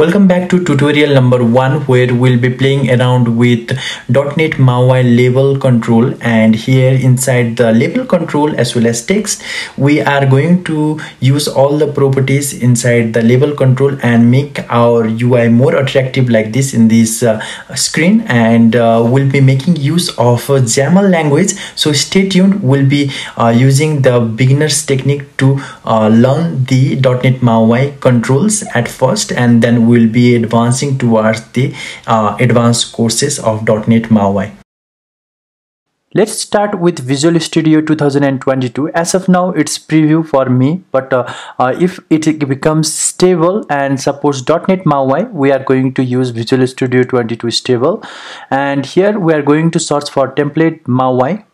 Welcome back to tutorial number one where we'll be playing around with .NET MAUI label control. And here inside the label control as well as text we are going to use all the properties inside the label control and make our UI more attractive like this in this uh, screen. And uh, we'll be making use of uh, XAML language. So stay tuned. We'll be uh, using the beginners technique to uh, learn the .NET MAUI controls at first and then we'll be advancing towards the uh, advanced courses of .NET MAUI. Let's start with Visual Studio 2022. As of now, it's preview for me, but uh, uh, if it becomes stable and supports .NET MAUI, we are going to use Visual Studio 22 stable. And here we are going to search for template MAUI.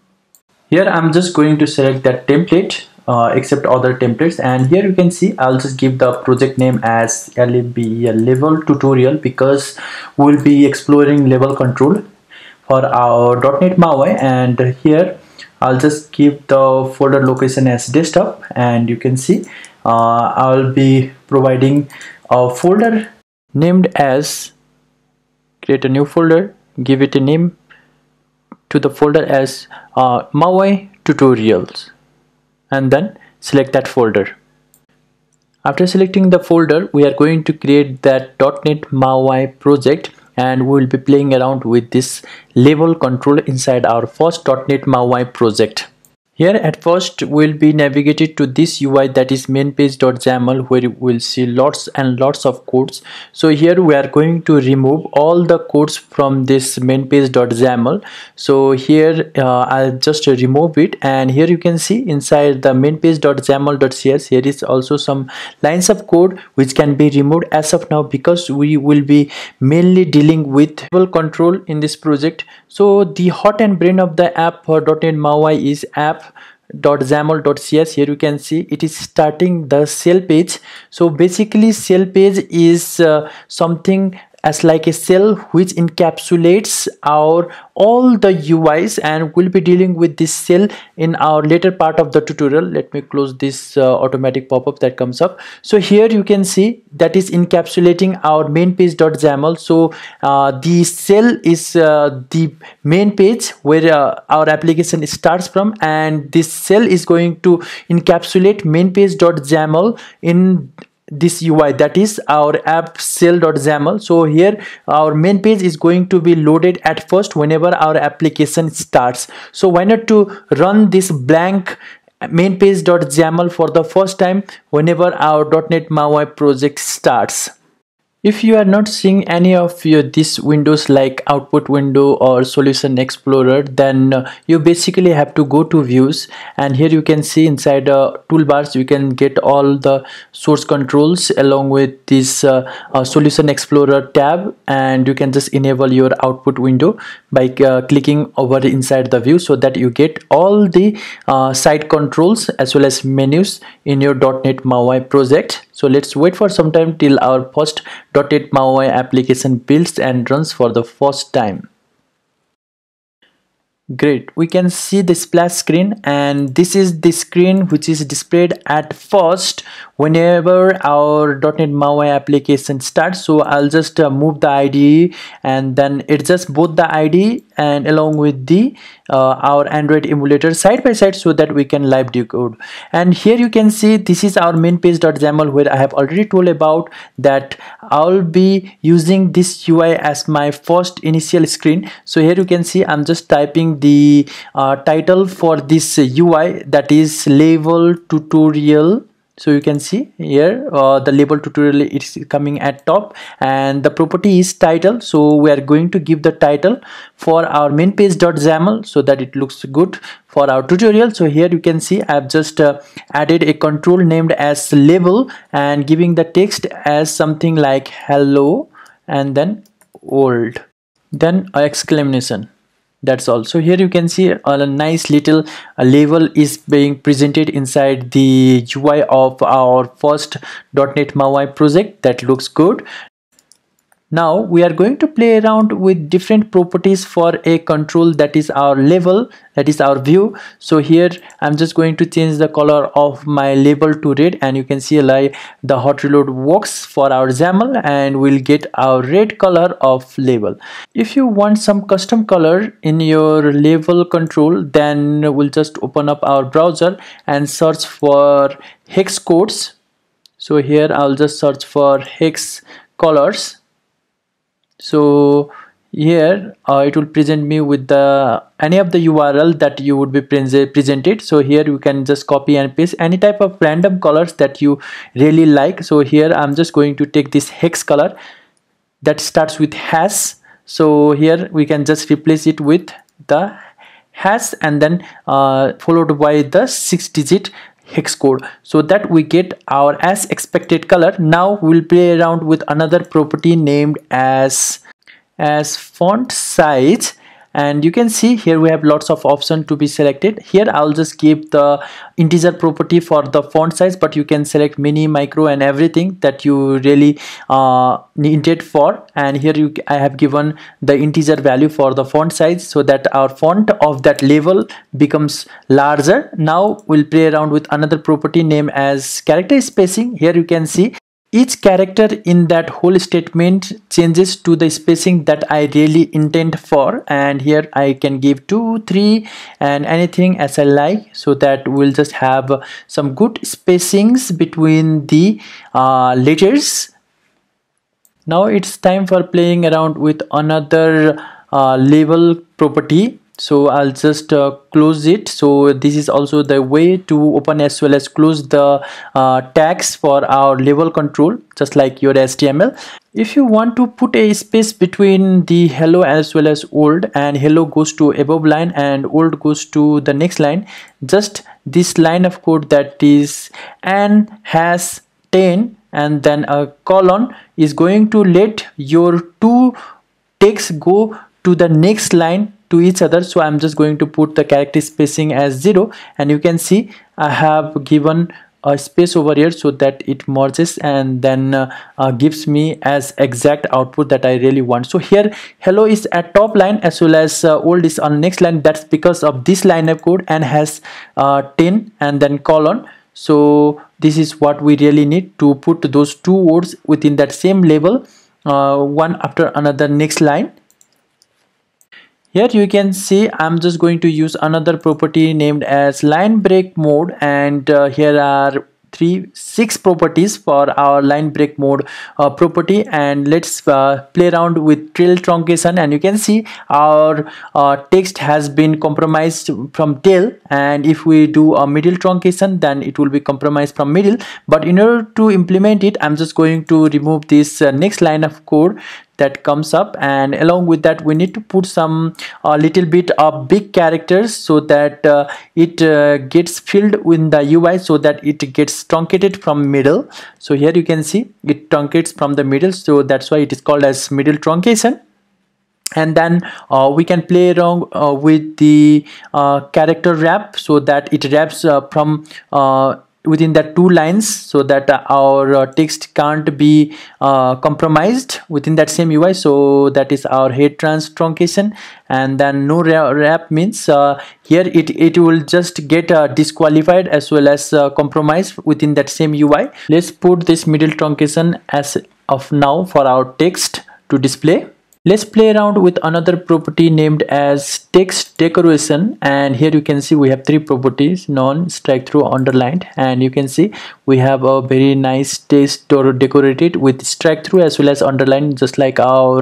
Here I'm just going to select that template uh, except other templates. And here you can see I'll just give the project name as LAB label tutorial because we'll be exploring level control for our .NET MAUI and here I'll just give the folder location as desktop. And you can see uh, I'll be providing a folder named as create a new folder give it a name to the folder as uh, MAUI tutorials and then select that folder. After selecting the folder, we are going to create that .NET MAUI project and we will be playing around with this label control inside our first .NET MAUI project. Here at first we'll be navigated to this UI that is mainpage.xaml where will see lots and lots of codes. So here we are going to remove all the codes from this mainpage.xaml. So here uh, I'll just remove it and here you can see inside the mainpage.xaml.cs here is also some lines of code which can be removed as of now because we will be mainly dealing with table control in this project. So the heart and brain of the app for .NET MAUI is app .xaml.cs here you can see it is starting the shell page. So basically shell page is uh, something as like a shell which encapsulates our all the UIs and we'll be dealing with this shell in our later part of the tutorial. Let me close this uh, automatic pop-up that comes up. So here you can see that is encapsulating our main page.xaml so uh, the shell is uh, the main page where uh, our application starts from and this shell is going to encapsulate main page.xaml in this UI that is our app shell.xaml so here our main page is going to be loaded at first whenever our application starts. So why not to run this blank main page.xaml for the first time whenever our .NET MAUI project starts if you are not seeing any of your these windows like output window or solution explorer then uh, you basically have to go to views. And here you can see inside uh, toolbars you can get all the source controls along with this uh, uh, solution explorer tab. And you can just enable your output window by uh, clicking over inside the view so that you get all the uh, side controls as well as menus in your .NET MAUI project so let's wait for some time till our first MAUI application builds and runs for the first time. Great, we can see the splash screen and this is the screen which is displayed at first whenever our .NET MAUI application starts. So I'll just uh, move the IDE and then adjust both the IDE and along with the uh, our Android emulator side by side so that we can live decode. And here you can see this is our main page.xaml where I have already told about that I'll be using this UI as my first initial screen. So here you can see I'm just typing the uh, title for this UI that is label tutorial so you can see here uh, the label tutorial is coming at top and the property is title. So we are going to give the title for our main page.xaml so that it looks good for our tutorial. So here you can see i've just uh, added a control named as label and giving the text as something like hello and then old. Then exclamation that's all. So here you can see a nice little uh, label is being presented inside the UI of our first .NET MAUI project. That looks good now we are going to play around with different properties for a control that is our label that is our view. So here i'm just going to change the color of my label to red and you can see like the hot reload works for our xaml and we'll get our red color of label. If you want some custom color in your label control then we'll just open up our browser and search for hex codes. So here i'll just search for hex colors so here uh, it will present me with the any of the url that you would be pre presented. So here you can just copy and paste any type of random colors that you really like. So here i'm just going to take this hex color that starts with hash. So here we can just replace it with the hash and then uh, followed by the six digit hex code. So that we get our as expected color. Now we'll play around with another property named as as font size and you can see here we have lots of options to be selected. Here i'll just give the integer property for the font size but you can select mini micro and everything that you really uh, needed for. And here you i have given the integer value for the font size so that our font of that label becomes larger. Now we'll play around with another property name as character spacing. Here you can see each character in that whole statement changes to the spacing that I really intend for. And here I can give 2, 3 and anything as I like. So that we'll just have some good spacings between the uh, letters. Now it's time for playing around with another uh, label property so i'll just uh, close it. So this is also the way to open as well as close the uh, tags for our label control just like your html if you want to put a space between the hello as well as old and hello goes to above line and old goes to the next line just this line of code that is and has 10 and then a colon is going to let your two text go to the next line to each other. So i'm just going to put the character spacing as zero. And you can see i have given a space over here so that it merges and then uh, uh, gives me as exact output that I really want. So here hello is at top line as well as uh, old is on next line. That's because of this line of code and has uh, 10 and then colon. So this is what we really need to put those two words within that same label uh, one after another next line here you can see i'm just going to use another property named as line break mode and uh, here are three six properties for our line break mode uh, property and let's uh, play around with tail truncation and you can see our uh, text has been compromised from tail and if we do a middle truncation then it will be compromised from middle. But in order to implement it i'm just going to remove this uh, next line of code that comes up. And along with that we need to put some a uh, little bit of big characters so that uh, it uh, gets filled in the UI so that it gets truncated from middle. So here you can see it truncates from the middle. So that's why it is called as middle truncation. And then uh, we can play around uh, with the uh, character wrap so that it wraps uh, from uh, within that two lines so that uh, our uh, text can't be uh, compromised within that same UI. So that is our head trans truncation. And then no wrap means here it it will just get disqualified as well as compromised within that same UI. Let's put this middle truncation as of now for our text to display let's play around with another property named as text decoration. And here you can see we have three properties non strike through underlined. And you can see we have a very nice text decorated with strike through as well as underline just like our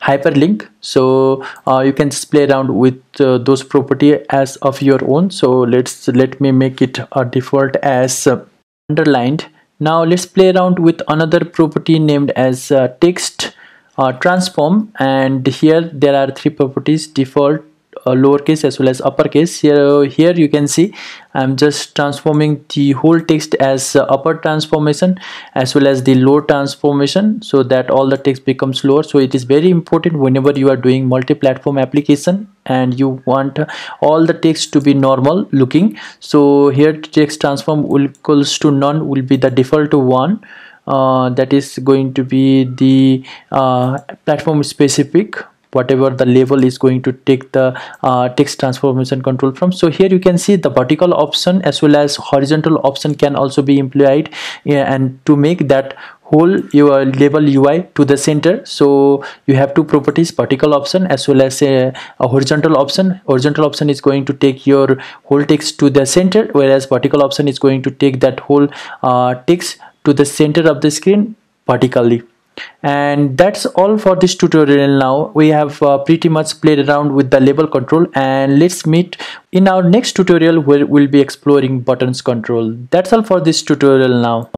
hyperlink. So uh, you can just play around with uh, those property as of your own. So let's let me make it a default as uh, underlined. Now let's play around with another property named as uh, text uh, transform and here there are three properties default uh, lowercase as well as uppercase. Here here you can see i'm just transforming the whole text as uh, upper transformation as well as the lower transformation so that all the text becomes lower. So it is very important whenever you are doing multi-platform application and you want all the text to be normal looking. So here text transform equals to none will be the default to one that is going to be the uh, platform specific whatever the label is going to take the uh, text transformation control from. So here you can see the vertical option as well as horizontal option can also be employed and to make that whole your label UI to the center. So you have two properties vertical option as well as a, a, horizontal option. Horizontal option is going to take your whole text to the center whereas vertical option is going to take that whole uh, text to the center of the screen vertically. And that's all for this tutorial now. We have uh, pretty much played around with the label control and let's meet in our next tutorial where we'll be exploring buttons control. That's all for this tutorial now